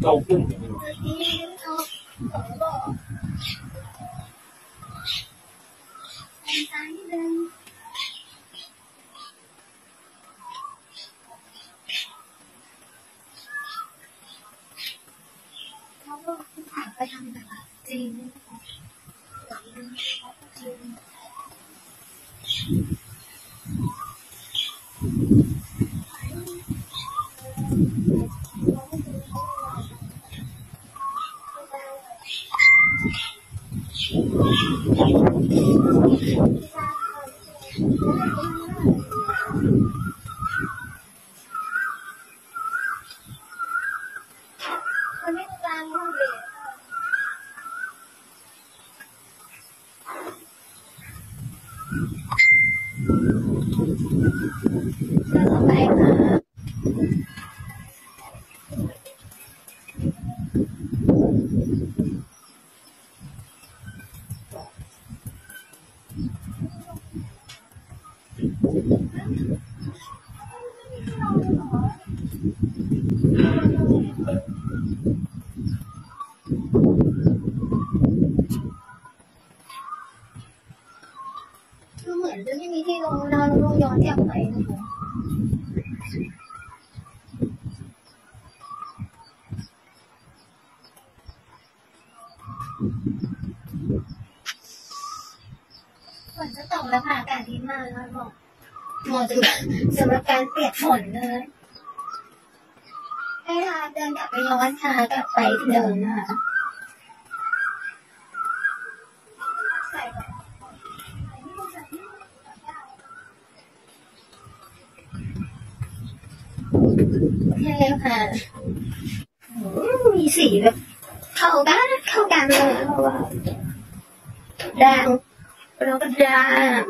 照顾。Bye-bye. คือเหมือนจะไม่มีที่ลงนอนลงย้อนกลับไปนะคะฝนจะตกแล้วค่ะอากาศดีมากแล้วบอก เหมาะสำหรับการเปียกฝนเลยให้ค่ะเดินกลับไปย้อนค่ะกลับไปที่เดิมนะคะใส่ก่อนใช่ค่ะมีสีแบบเข้ากันเข้ากันเลยเพราะว่าด่างเราก็ด่าง